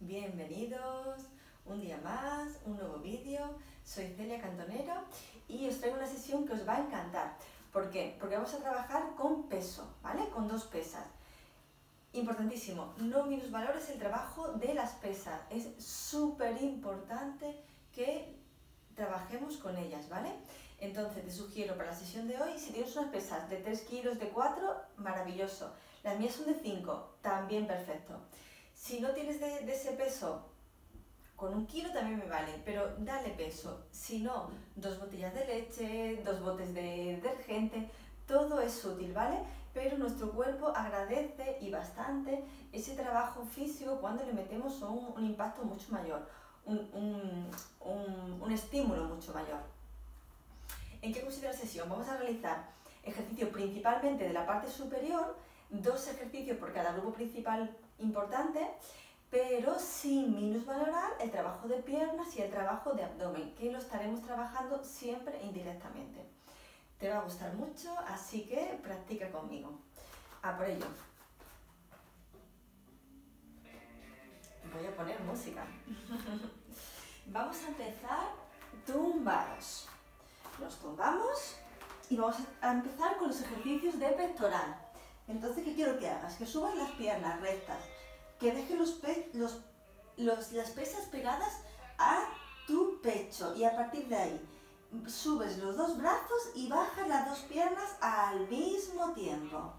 Bienvenidos un día más, un nuevo vídeo. Soy Celia Cantonero y os traigo una sesión que os va a encantar. ¿Por qué? Porque vamos a trabajar con peso, ¿vale? Con dos pesas. Importantísimo, no minusvalores el trabajo de las pesas. Es súper importante que trabajemos con ellas, ¿vale? Entonces te sugiero para la sesión de hoy, si tienes unas pesas de 3 kilos, de 4, maravilloso. Las mías son de 5, también perfecto. Si no tienes de, ese peso, con un kilo también me vale, pero dale peso. Si no, dos botellas de leche, dos botes de detergente, todo es útil, ¿vale? Pero nuestro cuerpo agradece y bastante ese trabajo físico cuando le metemos un, un impacto mucho mayor, un, un, un, estímulo mucho mayor. ¿En qué consiste la sesión? Vamos a realizar ejercicio principalmente de la parte superior, dos ejercicios por cada grupo principal importante, pero sin minusvalorar el trabajo de piernas y el trabajo de abdomen, que lo estaremos trabajando siempre indirectamente. Te va a gustar mucho, así que practica conmigo. A por ello. Voy a poner música. vamos a empezar tumbados. Nos tumbamos y vamos a empezar con los ejercicios de pectoral. Entonces, ¿qué quiero que hagas? Que subas las piernas rectas, que dejes los las pesas pegadas a tu pecho y a partir de ahí subes los dos brazos y bajas las dos piernas al mismo tiempo.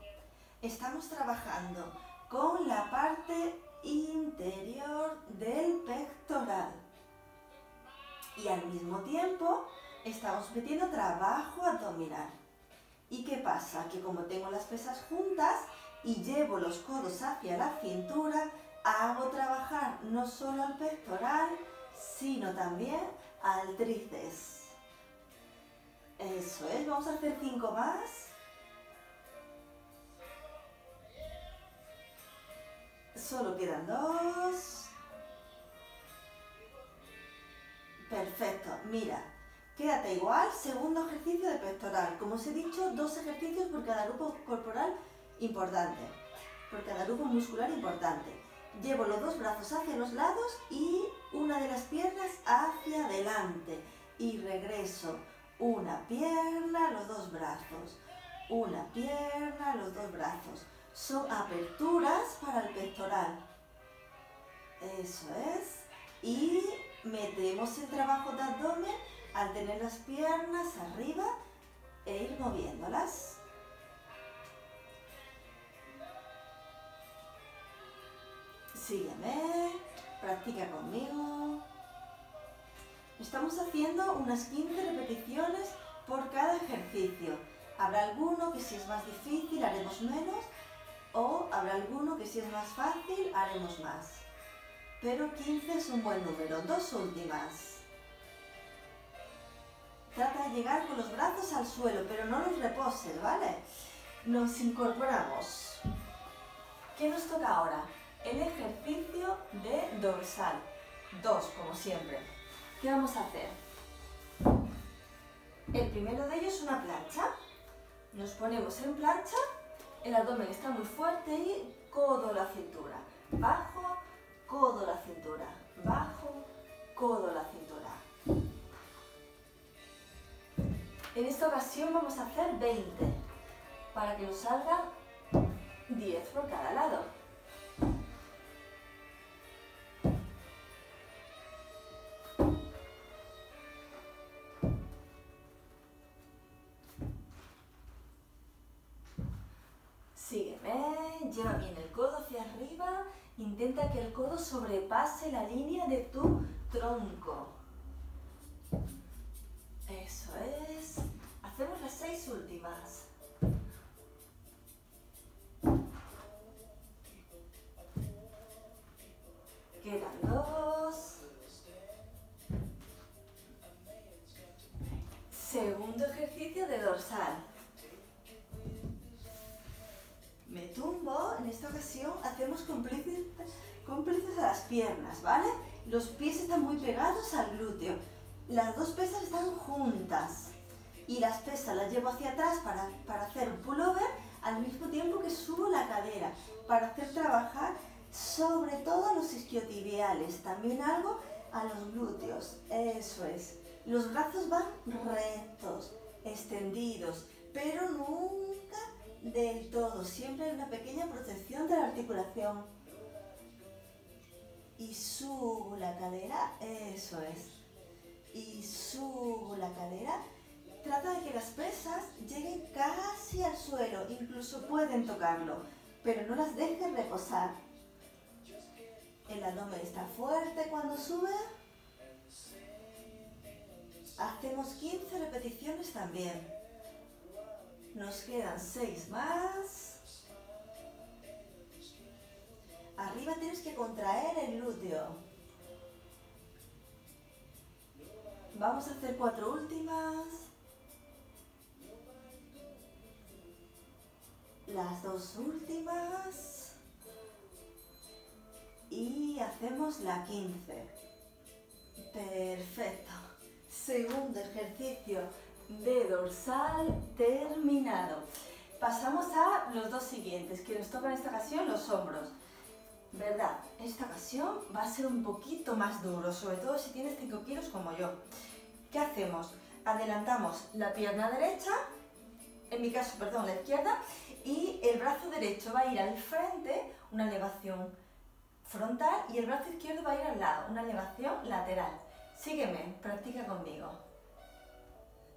Estamos trabajando con la parte interior del pectoral y al mismo tiempo estamos metiendo trabajo abdominal. ¿Y qué pasa? Que como tengo las pesas juntas y llevo los codos hacia la cintura, hago trabajar no solo al pectoral, sino también al tríceps. Eso es, vamos a hacer cinco más. Solo quedan dos. Perfecto, mira, Quédate igual, segundo ejercicio de pectoral. Como os he dicho, dos ejercicios por cada grupo corporal importante, por cada grupo muscular importante. Llevo los dos brazos hacia los lados y una de las piernas hacia adelante. Y regreso una pierna, los dos brazos. Una pierna, los dos brazos. Son aperturas para el pectoral. Eso es. Y metemos el trabajo de abdomen al tener las piernas arriba e ir moviéndolas. Sígueme, practica conmigo. Estamos haciendo unas 15 repeticiones por cada ejercicio. Habrá alguno que si es más difícil haremos menos o habrá alguno que si es más fácil haremos más. Pero 15 es un buen número. Dos últimas. Trata de llegar con los brazos al suelo, pero no los reposes, ¿vale? Nos incorporamos. ¿Qué nos toca ahora? El ejercicio de dorsal. Dos, como siempre. ¿Qué vamos a hacer? El primero de ellos es una plancha. Nos ponemos en plancha, el abdomen está muy fuerte y codo la cintura. Bajo, codo la cintura. Bajo, codo la cintura. En esta ocasión vamos a hacer 20 para que nos salgan 10 por cada lado. Sígueme, lleva bien el codo hacia arriba, intenta que el codo sobrepase la línea de tu tronco. Seis últimas. Quedan dos. Segundo ejercicio de dorsal. Me tumbo, en esta ocasión hacemos cómplices, cómplices a las piernas, ¿vale? Los pies están muy pegados al glúteo las dos pesas están juntas y las pesas las llevo hacia atrás para, para hacer un pullover al mismo tiempo que subo la cadera para hacer trabajar sobre todo los isquiotibiales, también algo a los glúteos, eso es. Los brazos van rectos, extendidos, pero nunca del todo, siempre hay una pequeña protección de la articulación. Y subo la cadera, eso es. Y subo la cadera. Trata de que las pesas lleguen casi al suelo, incluso pueden tocarlo, pero no las dejes reposar. El abdomen está fuerte cuando sube. Hacemos 15 repeticiones también. Nos quedan 6 más. Arriba tienes que contraer el glúteo. Vamos a hacer cuatro últimas. Las dos últimas. Y hacemos la 15. Perfecto. Segundo ejercicio de dorsal terminado. Pasamos a los dos siguientes, que nos tocan en esta ocasión los hombros. ¿Verdad? Esta ocasión va a ser un poquito más duro, sobre todo si tienes 5 kilos como yo. ¿Qué hacemos? Adelantamos la pierna derecha, en mi caso, perdón, la izquierda, y el brazo derecho va a ir al frente, una elevación frontal, y el brazo izquierdo va a ir al lado, una elevación lateral. Sígueme, practica conmigo.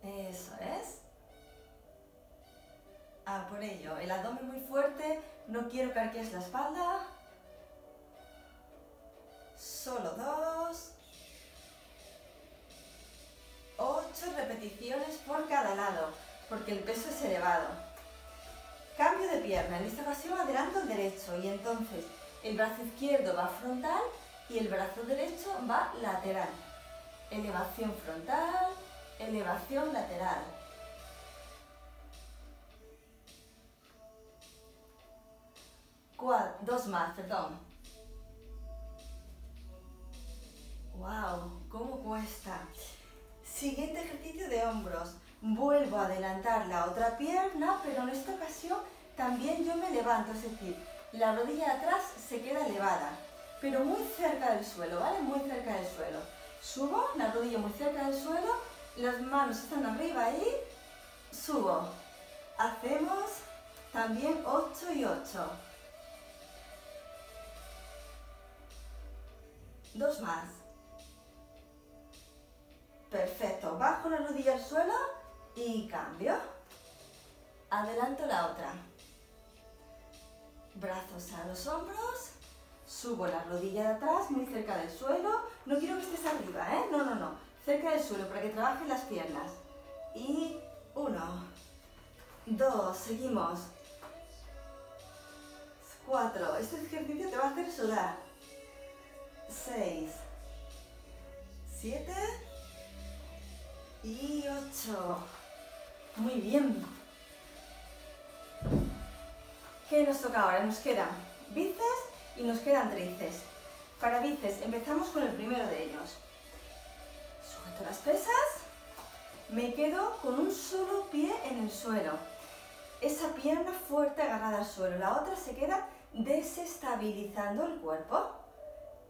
Eso es. Ah, por ello, el abdomen muy fuerte, no quiero que arquees la espalda. Solo dos. Ocho repeticiones por cada lado, porque el peso es elevado. Cambio de pierna, en esta ocasión adelanto el derecho y entonces el brazo izquierdo va frontal y el brazo derecho va lateral. Elevación frontal, elevación lateral. dos más, perdón. ¡Wow! ¿Cómo cuesta? Siguiente ejercicio de hombros. Vuelvo a adelantar la otra pierna, pero en esta ocasión también yo me levanto, es decir, la rodilla de atrás se queda elevada, pero muy cerca del suelo, ¿vale? Muy cerca del suelo. Subo, la rodilla muy cerca del suelo las manos están arriba y subo. Hacemos también 8 y 8. Dos más. Perfecto. Bajo la rodilla al suelo y cambio. Adelanto la otra. Brazos a los hombros. Subo la rodilla de atrás, muy cerca del suelo. No quiero que estés arriba, ¿eh? No, no, no cerca del suelo para que trabajen las piernas. Y uno, dos, seguimos. Cuatro, este ejercicio te va a hacer sudar. Seis, siete y ocho. Muy bien. ¿Qué nos toca ahora? Nos quedan bíceps y nos quedan tríceps. Para bíceps empezamos con el primero de ellos las pesas, me quedo con un solo pie en el suelo. Esa pierna fuerte agarrada al suelo, la otra se queda desestabilizando el cuerpo.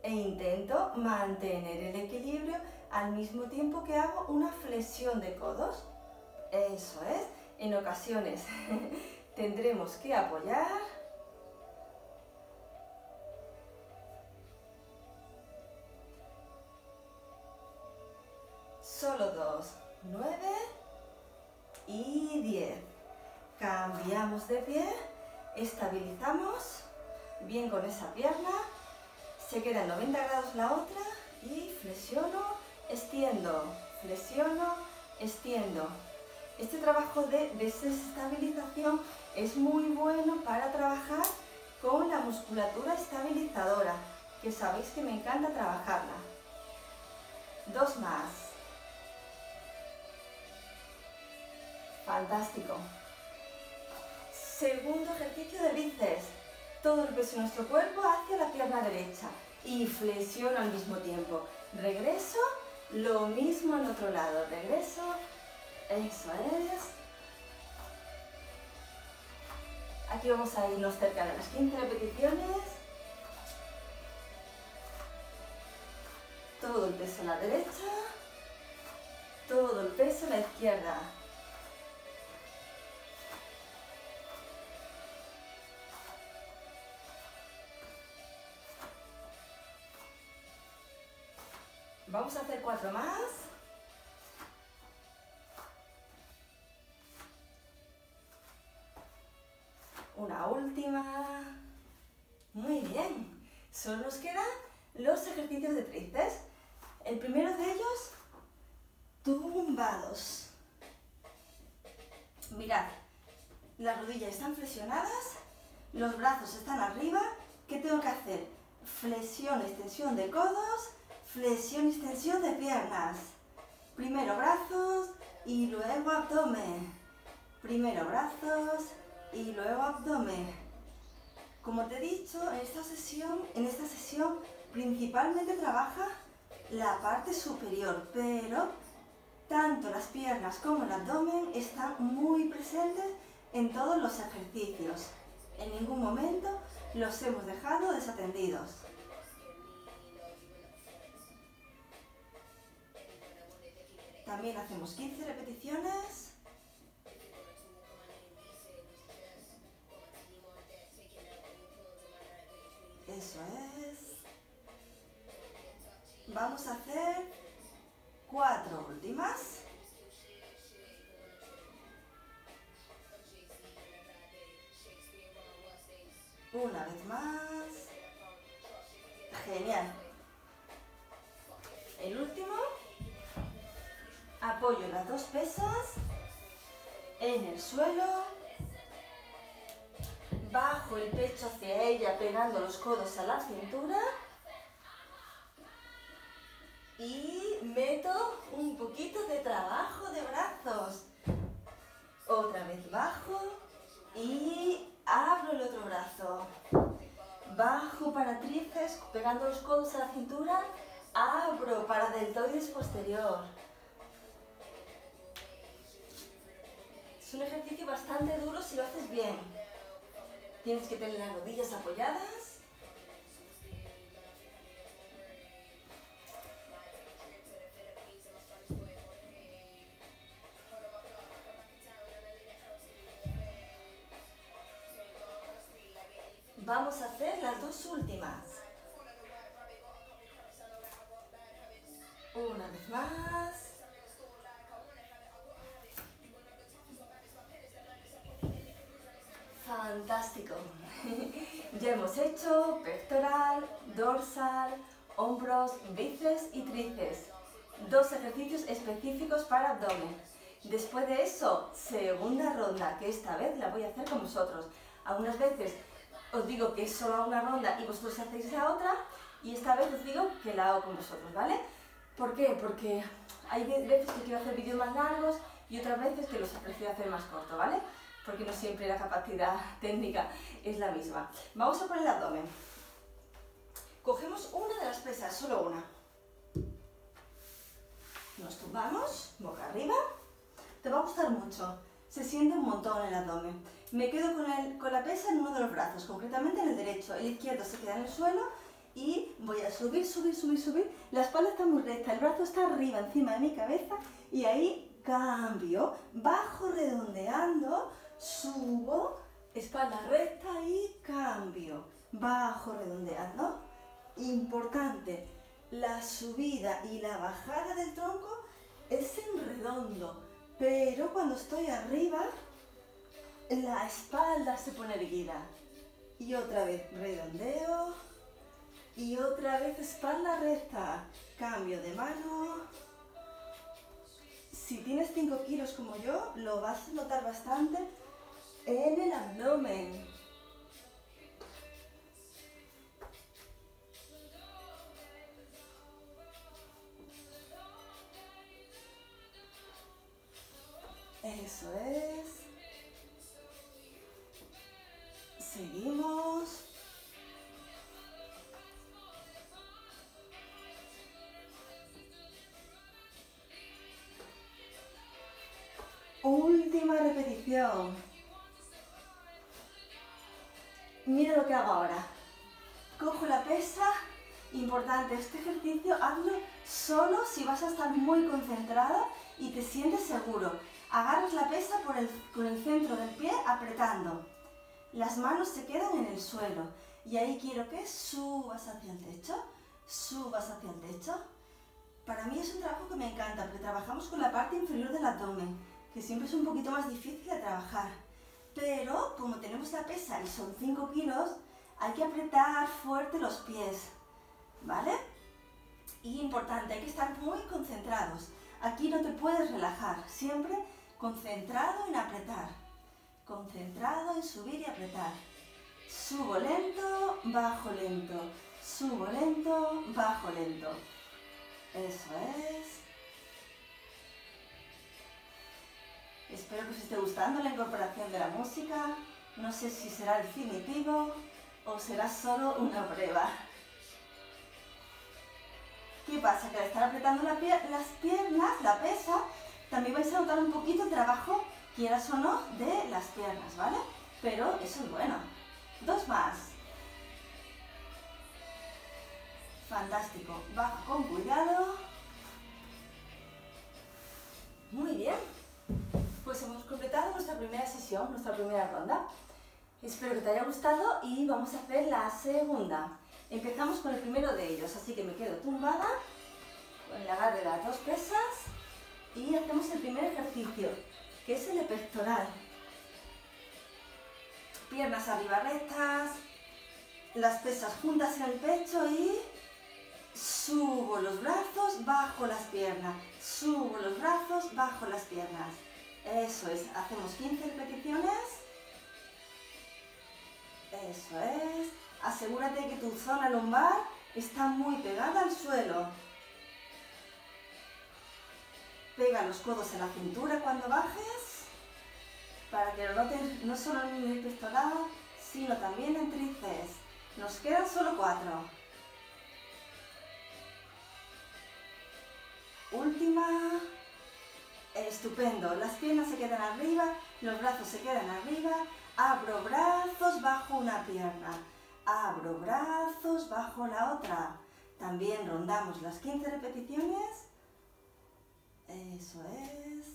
E intento mantener el equilibrio al mismo tiempo que hago una flexión de codos. Eso es, en ocasiones tendremos que apoyar solo dos, nueve y diez. Cambiamos de pie, estabilizamos bien con esa pierna, se queda en 90 grados la otra y flexiono, extiendo, flexiono, extiendo. Este trabajo de desestabilización es muy bueno para trabajar con la musculatura estabilizadora, que sabéis que me encanta trabajarla. Dos más. Fantástico. Segundo ejercicio de bíceps. Todo el peso de nuestro cuerpo hacia la pierna derecha y flexiono al mismo tiempo. Regreso, lo mismo al otro lado. Regreso, eso es. Aquí vamos a irnos cerca de las 15 repeticiones. Todo el peso a la derecha. Todo el peso a la izquierda. Vamos a hacer cuatro más. Última. Muy bien. Solo nos quedan los ejercicios de tríceps. El primero de ellos, tumbados. Mirad, las rodillas están flexionadas, los brazos están arriba. ¿Qué tengo que hacer? Flexión, extensión de codos, flexión extensión de piernas. Primero brazos y luego abdomen. Primero brazos y luego abdomen. Como te he dicho, en esta sesión, en esta sesión principalmente trabaja la parte superior, pero tanto las piernas como el abdomen están muy presentes en todos los ejercicios. En ningún momento los hemos dejado desatendidos. También hacemos 15 repeticiones. Eso es. Vamos a hacer cuatro últimas. Una vez más. Genial. El último. Apoyo las dos pesas en el suelo. Bajo el pecho hacia ella, pegando los codos a la cintura. Y meto un poquito de trabajo de brazos. Otra vez bajo y abro el otro brazo. Bajo para tríceps, pegando los codos a la cintura. Abro para deltoides posterior. Es un ejercicio bastante duro si lo haces bien. Tienes que tener las rodillas apoyadas. Vamos a hacer las dos últimas. Una vez más. Fantástico. ya hemos hecho pectoral, dorsal, hombros, bíceps y tríceps. Dos ejercicios específicos para abdomen. Después de eso, segunda ronda, que esta vez la voy a hacer con vosotros. Algunas veces os digo que es solo una ronda y vosotros hacéis la otra, y esta vez os digo que la hago con vosotros, ¿vale? ¿Por qué? Porque hay veces que quiero hacer vídeos más largos y otras veces que los prefiero hacer más corto, ¿vale? Porque no siempre la capacidad técnica es la misma. Vamos a poner el abdomen. Cogemos una de las pesas, solo una. Nos tumbamos, boca arriba. Te va a gustar mucho. Se siente un montón el abdomen. Me quedo con, con la pesa en uno de los brazos, concretamente en el derecho. El izquierdo se queda en el suelo y voy a subir, subir, subir, subir. La espalda está muy recta, el brazo está arriba, encima de mi cabeza y ahí cambio. Bajo redondeando, subo, espalda recta y cambio. Bajo redondeando. Importante, la subida y la bajada del tronco es en redondo, pero cuando estoy arriba, la espalda se pone erguida. Y otra vez redondeo. Y otra vez espalda recta. Cambio de mano. Si tienes 5 kilos como yo, lo vas a notar bastante en el abdomen. Eso es. Seguimos. Última repetición. Mira lo que hago ahora. Cojo la pesa Importante, este ejercicio hazlo solo si vas a estar muy concentrada y te sientes seguro. Agarras la pesa por el, con el centro del pie apretando. Las manos se quedan en el suelo. Y ahí quiero que subas hacia el techo, subas hacia el techo. Para mí es un trabajo que me encanta porque trabajamos con la parte inferior del abdomen, que siempre es un poquito más difícil de trabajar. Pero como tenemos la pesa y son 5 kilos, hay que apretar fuerte los pies, ¿vale? Y importante, hay que estar muy concentrados. Aquí no te puedes relajar, siempre concentrado en apretar. Concentrado en subir y apretar. Subo lento, bajo lento. Subo lento, bajo lento. Eso es. Espero que os esté gustando la incorporación de la música. No sé si será definitivo o será solo una prueba. ¿Qué pasa? Que al estar apretando las piernas, la pesa, también vais a notar un poquito el trabajo, quieras o no, de las piernas, ¿vale? Pero eso es bueno. Dos más. Fantástico. Baja con cuidado. Muy bien. Pues hemos completado nuestra primera sesión, nuestra primera ronda. Espero que te haya gustado y vamos a hacer la segunda. Empezamos con el primero de ellos, así que me quedo tumbada con el agarre de las dos pesas y hacemos el primer ejercicio, que es el pectoral. Piernas arriba rectas, las pesas juntas en el pecho y subo los brazos, bajo las piernas, subo los brazos, bajo las piernas. Eso es, hacemos 15 repeticiones eso es. Asegúrate que tu zona lumbar está muy pegada al suelo. Pega los codos en la cintura cuando bajes, para que lo noten no solo en el pectoral, sino también en tríceps. Nos quedan solo cuatro. Última. Estupendo. Las piernas se quedan arriba, los brazos se quedan arriba Abro brazos bajo una pierna. Abro brazos bajo la otra. También rondamos las 15 repeticiones. Eso es.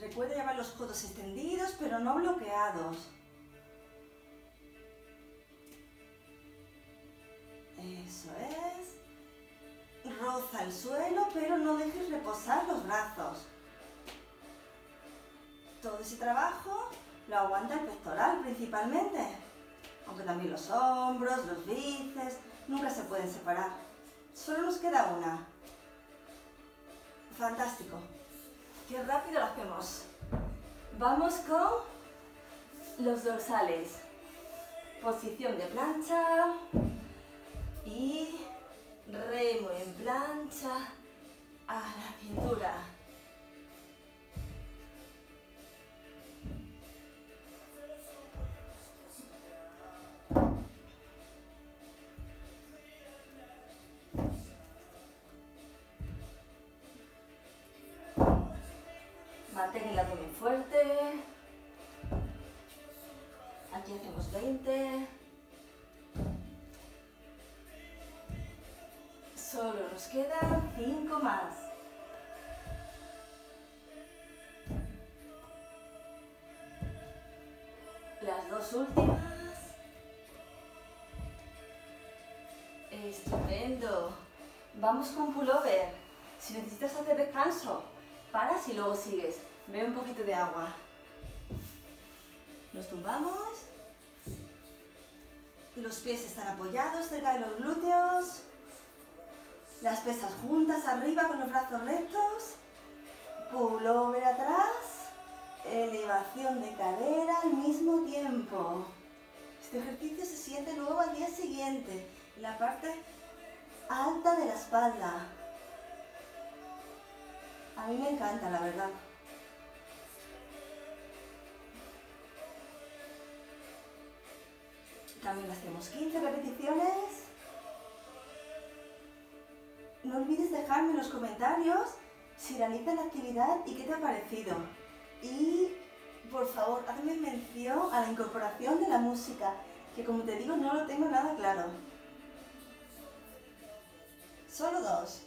Recuerda llevar los codos extendidos, pero no bloqueados. Eso es. Roza el suelo, pero no dejes reposar los brazos todo ese trabajo lo aguanta el pectoral principalmente, aunque también los hombros, los bíceps, nunca se pueden separar. Solo nos queda una. Fantástico. Qué rápido lo hacemos. Vamos con los dorsales. Posición de plancha y remo en plancha a la cintura. Mantén el abdomen fuerte. Aquí hacemos 20. 5 más. Las dos últimas. Estupendo. Vamos con pullover. Si necesitas hacer descanso, paras y luego sigues. Ve un poquito de agua. Nos tumbamos. Los pies están apoyados cerca de los glúteos. Las pesas juntas arriba con los brazos rectos. Pullover atrás. Elevación de cadera al mismo tiempo. Este ejercicio se siente luego al día siguiente. La parte alta de la espalda. A mí me encanta, la verdad. También hacemos 15 repeticiones. No olvides dejarme en los comentarios si realizas la actividad y qué te ha parecido. Y por favor, hazme mención a la incorporación de la música, que como te digo no lo tengo nada claro. Solo dos.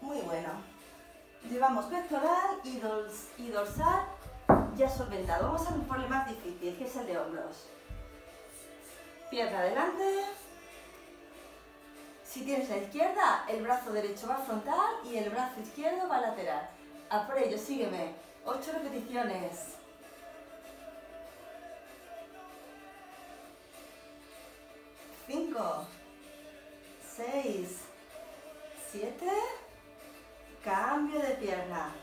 Muy bueno. Llevamos pectoral y, dorsal ya solventado. Vamos a por el más difícil, que es el de hombros. Pierna adelante. Si tienes la izquierda, el brazo derecho va frontal y el brazo izquierdo va lateral. A por ello, sígueme. Ocho repeticiones. Cinco. Seis. Siete. Cambio de pierna.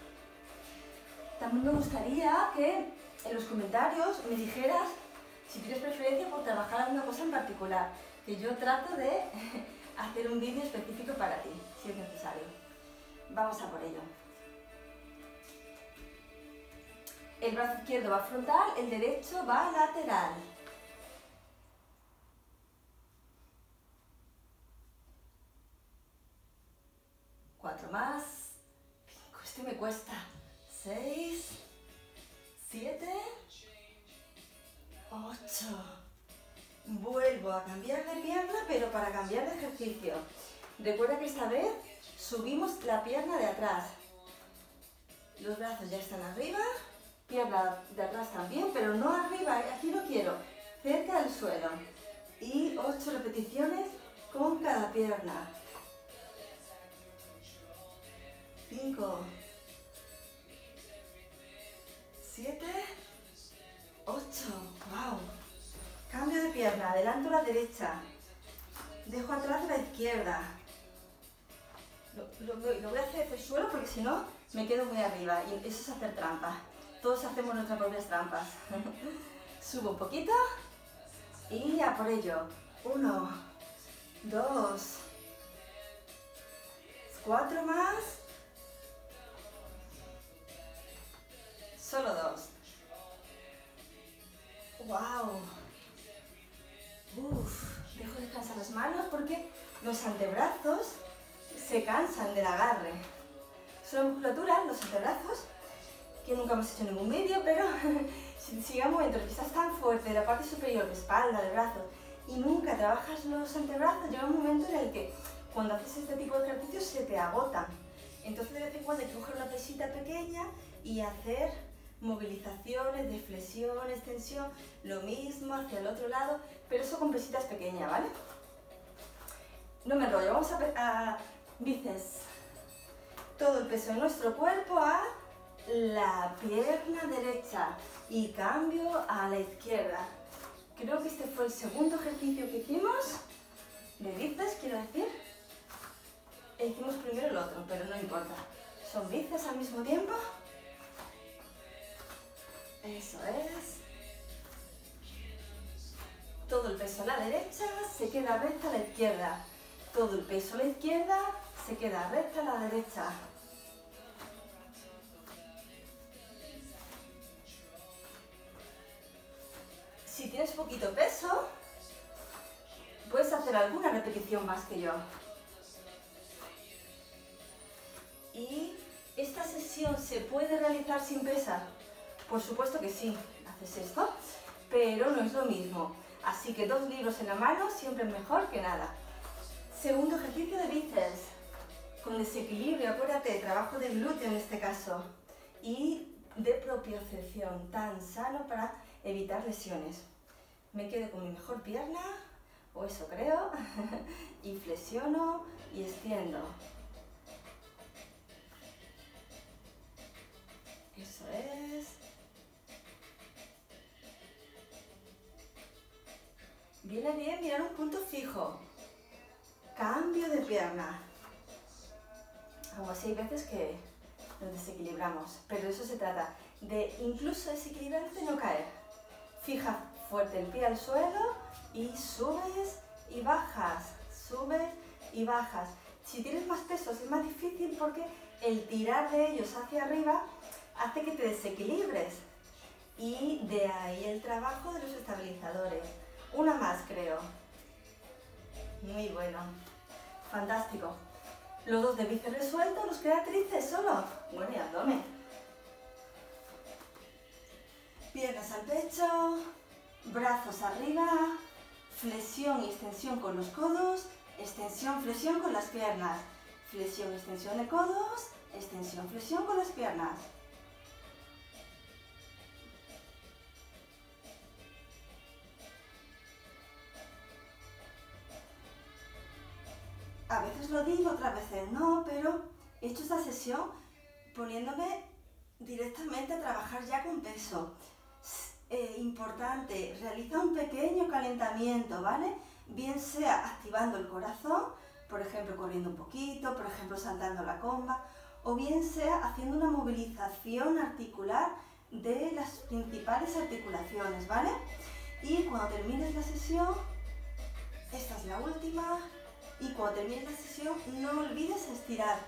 También me gustaría que en los comentarios me dijeras si tienes preferencia por trabajar alguna cosa en particular, que yo trato de hacer un vídeo específico para ti, si es necesario. Vamos a por ello. El brazo izquierdo va frontal, el derecho va lateral. Cuatro más. Este me cuesta. Seis. Siete. Ocho. Vuelvo a cambiar de pierna, pero para cambiar de ejercicio. Recuerda que esta vez subimos la pierna de atrás. Los brazos ya están arriba pierna de atrás también, pero no arriba, aquí no quiero, cerca del suelo. Y ocho repeticiones con cada pierna. Cinco. Siete. Ocho. Wow. Cambio de pierna, adelanto la derecha. Dejo atrás la izquierda. Lo, voy a hacer el suelo porque si no me quedo muy arriba y eso es hacer trampa. Todos hacemos nuestras propias trampas. Subo un poquito y a por ello. Uno, dos, cuatro más. Solo dos. ¡Wow! Uf, dejo descansar las manos porque los antebrazos se cansan del agarre. Son musculatura, los antebrazos, que nunca hemos hecho ningún vídeo, pero si el que estás tan fuerte de la parte superior, de espalda, de brazos, y nunca trabajas los antebrazos, llega un momento en el que cuando haces este tipo de ejercicios se te agotan. Entonces de vez en cuando hay que coger una pesita pequeña y hacer movilizaciones de flexión, extensión, lo mismo hacia el otro lado, pero eso con pesitas pequeñas, ¿vale? No me enrollo, vamos a, a bíceps. Todo el peso de nuestro cuerpo a la pierna derecha y cambio a la izquierda. Creo que este fue el segundo ejercicio que hicimos de bíceps, quiero decir. E hicimos primero el otro, pero no importa. Son bíceps al mismo tiempo. Eso es. Todo el peso a la derecha, se queda recta a la izquierda. Todo el peso a la izquierda, se queda recta a la derecha. Si tienes poquito peso, puedes hacer alguna repetición más que yo. ¿Y esta sesión se puede realizar sin pesar? Por supuesto que sí, haces esto, pero no es lo mismo. Así que dos libros en la mano siempre es mejor que nada. Segundo ejercicio de bíceps, con desequilibrio, acuérdate, trabajo de glúteo en este caso. Y de propiocepción, tan sano para evitar lesiones. Me quedo con mi mejor pierna, o eso creo, y flexiono y extiendo. Eso es. Viene bien mirar un punto fijo. Cambio de pierna. Aún así hay veces que nos desequilibramos, pero de eso se trata, de incluso desequilibrarte y no caer. Fija fuerte el pie al suelo y subes y bajas, subes y bajas. Si tienes más pesos es más difícil porque el tirar de ellos hacia arriba hace que te desequilibres. Y de ahí el trabajo de los estabilizadores. Una más, creo. Muy bueno. Fantástico. Los dos de bíceps sueltos, los queda tríceps solo. Bueno, y abdomen. Piernas al pecho, brazos arriba, flexión y extensión con los codos, extensión, flexión con las piernas, flexión, extensión de codos, extensión, flexión con las piernas. Lo digo, otras veces no, pero he hecho esta sesión poniéndome directamente a trabajar ya con peso. Eh, importante, realiza un pequeño calentamiento, ¿vale? Bien sea activando el corazón, por ejemplo corriendo un poquito, por ejemplo saltando la comba, o bien sea haciendo una movilización articular de las principales articulaciones, ¿vale? Y cuando termines la sesión, esta es la última, y cuando termines la sesión no olvides estirar.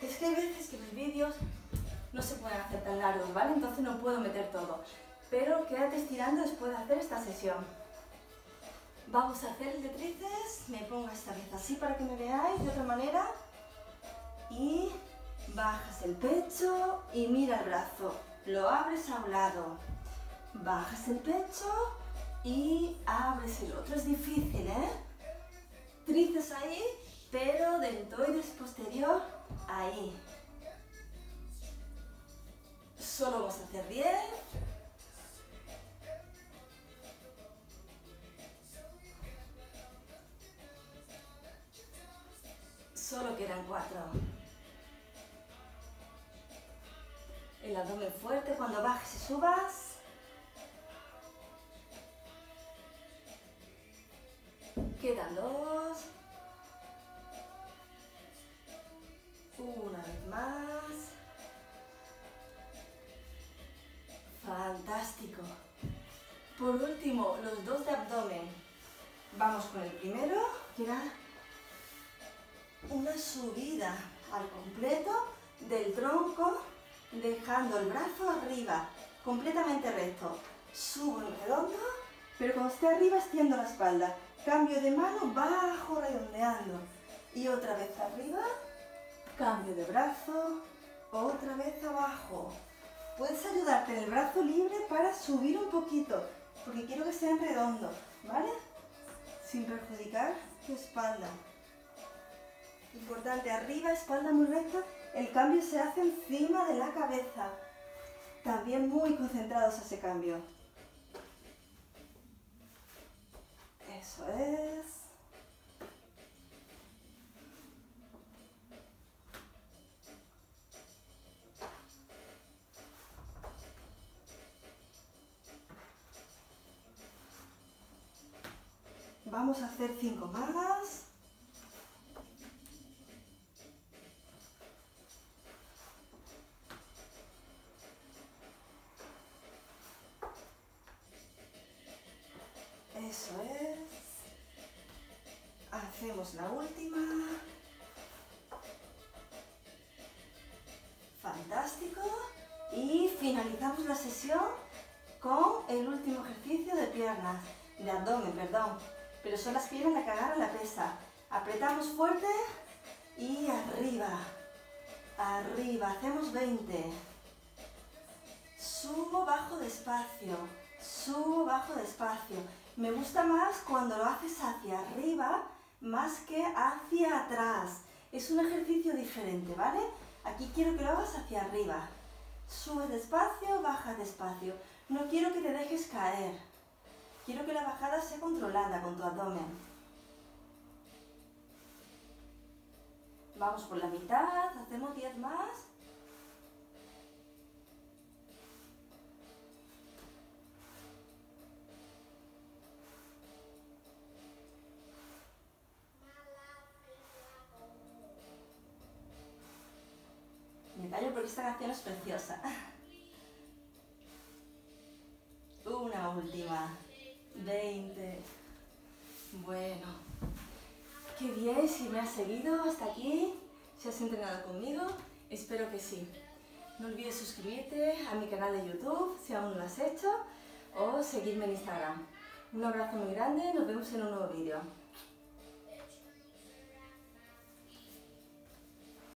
Es que hay veces que los vídeos no se pueden hacer tan largos, ¿vale? Entonces no puedo meter todo. Pero quédate estirando después de hacer esta sesión. Vamos a hacer el de. Me pongo esta vez así para que me veáis de otra manera. Y bajas el pecho y mira el brazo. Lo abres a un lado. Bajas el pecho y abres el otro. Es difícil, ¿eh? Tríceps ahí, pero deltoides posterior ahí. Solo vamos a hacer 10. Solo quedan 4. El abdomen fuerte cuando bajes y subas. Quedan dos. Una vez más. Fantástico. Por último, los dos de abdomen. Vamos con el primero, que era una subida al completo del tronco, dejando el brazo arriba, completamente recto. Subo en redondo, pero cuando esté arriba extiendo la espalda. Cambio de mano, bajo redondeando. Y otra vez arriba, cambio de brazo, otra vez abajo. Puedes ayudarte en el brazo libre para subir un poquito, porque quiero que sean redondos, ¿vale? Sin perjudicar tu espalda. Importante, arriba, espalda muy recta, el cambio se hace encima de la cabeza. También muy concentrados ese cambio. Eso es. Vamos a hacer cinco más. Apretamos fuerte y arriba. Arriba, hacemos 20. Subo, bajo despacio. Subo, bajo despacio. Me gusta más cuando lo haces hacia arriba más que hacia atrás. Es un ejercicio diferente, ¿vale? Aquí quiero que lo hagas hacia arriba. Sube despacio, baja despacio. No quiero que te dejes caer. Quiero que la bajada sea controlada con tu abdomen. Vamos por la mitad, hacemos 10 más. Me callo porque esta canción es preciosa. Una última. 20. Bueno. Qué bien si me has seguido hasta aquí. Si has entrenado conmigo. Espero que sí. No olvides suscribirte a mi canal de YouTube si aún no lo has hecho. O seguirme en Instagram. Un abrazo muy grande. Nos vemos en un nuevo vídeo.